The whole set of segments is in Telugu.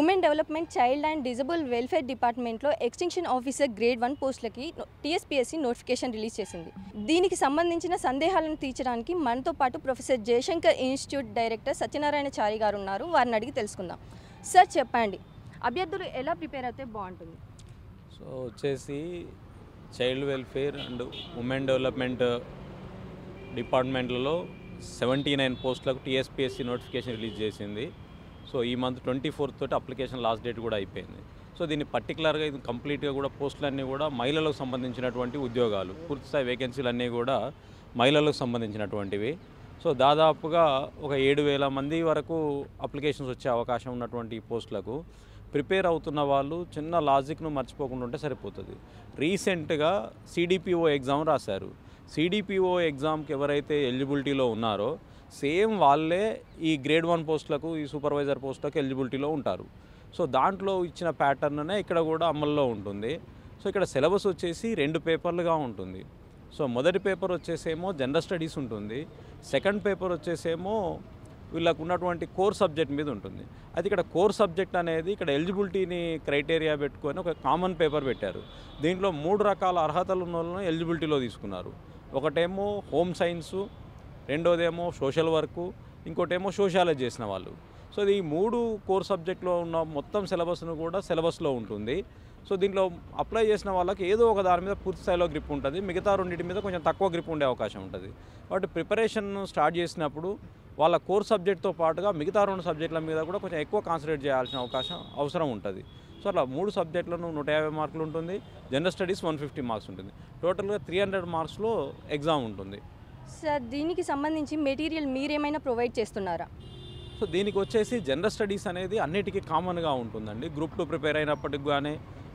Women development child and disabled welfare డిపార్ట్మెంట్లో ఎక్స్టెన్షన్ ఆఫీసర్ గ్రేడ్ వన్ పోస్టులకి టీఎస్పీఎస్సీ నోటిఫికేషన్ రిలీజ్ చేసింది. దీనికి సంబంధించిన సందేహాలను తీర్చడానికి మనతో పాటు professor Jayashankar institute director Satyanarayana Chari గారు ఉన్నారు. వారిని అడిగి తెలుసుకుందాం. సార్ చెప్పండి. అభ్యర్థులు ఎలా ప్రిపేర్ అయితే బాగుంటుంది? సో వచ్చేసి child welfare and women development డిపార్ట్మెంట్లలో seventy nine పోస్టులకు టీఎస్పీఎస్సీ నోటిఫికేషన్ రిలీజ్ చేసింది. సో ఈ మంత్ ట్వంటీ ఫోర్త్ తోటి అప్లికేషన్ లాస్ట్ డేట్ కూడా అయిపోయింది. సో దీన్ని పర్టికులర్గా ఇది కంప్లీట్గా కూడా పోస్టులన్నీ కూడా మహిళలకు సంబంధించినటువంటి ఉద్యోగాలు పూర్తిస్థాయి వేకెన్సీలు అన్నీ కూడా మహిళలకు సంబంధించినటువంటివి. సో దాదాపుగా ఒక ఏడు వేల మంది వరకు అప్లికేషన్స్ వచ్చే అవకాశం ఉన్నటువంటి ఈ పోస్టులకు ప్రిపేర్ అవుతున్న వాళ్ళు చిన్న లాజిక్ను మర్చిపోకుండా ఉంటే సరిపోతుంది. రీసెంట్గా సిడిపిఓ ఎగ్జామ్ రాశారు. సిడిపిఓ ఎగ్జామ్కి ఎవరైతే ఎలిజిబిలిటీలో ఉన్నారో సేమ్ వాళ్ళే ఈ గ్రేడ్ వన్ పోస్టులకు ఈ సూపర్వైజర్ పోస్టులకు ఎలిజిబిలిటీలో ఉంటారు. సో దాంట్లో ఇచ్చిన ప్యాటర్న్నే ఇక్కడ కూడా అమల్లో ఉంటుంది. సో ఇక్కడ సిలబస్ వచ్చేసి రెండు పేపర్లుగా ఉంటుంది. సో మొదటి పేపర్ వచ్చేసేమో జనరల్ స్టడీస్ ఉంటుంది. సెకండ్ పేపర్ వచ్చేసేమో వీళ్ళకు ఉన్నటువంటి కోర్ సబ్జెక్ట్ మీద ఉంటుంది. అది ఇక్కడ కోర్ సబ్జెక్ట్ అనేది ఇక్కడ ఎలిజిబిలిటీని క్రైటీరియా పెట్టుకొని ఒక కామన్ పేపర్ పెట్టారు. దీంట్లో మూడు రకాల అర్హతలు ఉన్న వాళ్ళని ఎలిజిబిలిటీలో తీసుకున్నారు. ఒకటేమో హోమ్ సైన్సు రెండోదేమో సోషల్ వర్కు ఇంకోటేమో సోషాలజీ చేసిన వాళ్ళు. సో ఇది ఈ మూడు కోర్ సబ్జెక్ట్లో ఉన్న మొత్తం సిలబస్ను కూడా సిలబస్లో ఉంటుంది. సో దీంట్లో అప్లై చేసిన వాళ్ళకి ఏదో ఒక దాని మీద పూర్తి స్థాయిలో గ్రిప్ ఉంటుంది. మిగతా రెండింటి మీద కొంచెం తక్కువ గ్రిప్ ఉండే అవకాశం ఉంటుంది. కాబట్టి ప్రిపరేషన్ స్టార్ట్ చేసినప్పుడు వాళ్ళ కోర్ సబ్జెక్ట్తో పాటుగా మిగతా రెండు సబ్జెక్టుల మీద కూడా కొంచెం ఎక్కువ కాన్సన్ట్రేట్ చేయాల్సిన అవకాశం అవసరం ఉంటుంది. సో అట్లా మూడు సబ్జెక్టులను నూట యాభై మార్కులు ఉంటుంది. General studies one fifty marks ఉంటుంది. టోటల్గా త్రీ హండ్రెడ్ మార్క్స్లో ఎగ్జామ్ ఉంటుంది. సార్ దీనికి సంబంధించి మెటీరియల్ మీరేమైనా ప్రొవైడ్ చేస్తున్నారా? సో దీనికి వచ్చేసి జనరల్ స్టడీస్ అనేది అన్నిటికీ కామన్గా ఉంటుందండి. గ్రూప్ టూ ప్రిపేర్ అయినప్పటికి కానీ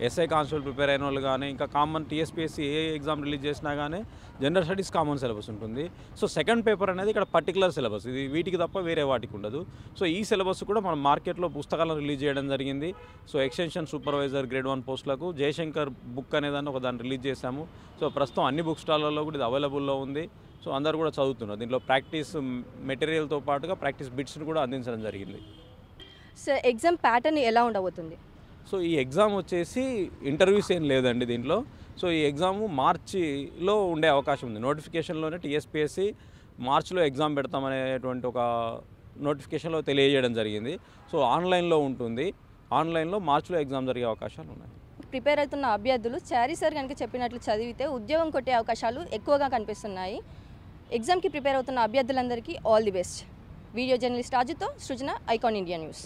ఎస్ఐ కానిస్టేబుల్ ప్రిపేర్ అయిన వాళ్ళు కానీ ఇంకా కామన్ టీఎస్పీఎస్సీ ఏ ఎగ్జామ్ రిలీజ్ చేసినా కానీ జనరల్ స్టడీస్ కామన్ సిలబస్ ఉంటుంది. సో సెకండ్ పేపర్ అనేది ఇక్కడ పర్టికులర్ సిలబస్. ఇది వీటికి తప్ప వేరే వాటికి ఉండదు. సో ఈ సిలబస్ కూడా మనం మార్కెట్లో పుస్తకాలను రిలీజ్ చేయడం జరిగింది. So extension supervisor grade one పోస్టులకు జయశంకర్ బుక్ అనేదాన్ని ఒక దాన్ని రిలీజ్ చేశాము. సో ప్రస్తుతం అన్ని బుక్ స్టాల్లలో కూడా ఇది అవైలబుల్లో ఉంది. సో అందరు కూడా చదువుతున్నారు. దీంట్లో ప్రాక్టీస్ మెటీరియల్తో పాటుగా ప్రాక్టీస్ బిట్స్ని కూడా అందించడం జరిగింది. సార్ ఎగ్జామ్ ప్యాటర్న్ ఎలా ఉండబోతుంది? సో ఈ ఎగ్జామ్ వచ్చేసి ఇంటర్వ్యూస్ ఏం లేదండి దీంట్లో. సో ఈ ఎగ్జామ్ మార్చిలో ఉండే అవకాశం ఉంది. నోటిఫికేషన్లోనే టీఎస్పీఎస్సి మార్చిలో ఎగ్జామ్ పెడతామనేటువంటి ఒక నోటిఫికేషన్లో తెలియజేయడం జరిగింది. సో ఆన్లైన్లో ఉంటుంది. ఆన్లైన్లో మార్చిలో ఎగ్జామ్ జరిగే అవకాశాలు ఉన్నాయి. ప్రిపేర్ అవుతున్న అభ్యర్థులు చారీ సార్ కనుక చెప్పినట్లు చదివితే ఉద్యోగం కొట్టే అవకాశాలు ఎక్కువగా కనిపిస్తున్నాయి. ఎగ్జామ్కి ప్రిపేర్ అవుతున్న అభ్యర్థులందరికీ all the best. Video journalist రాజుతో సృజన ఐకాన్ ఇండియా న్యూస్.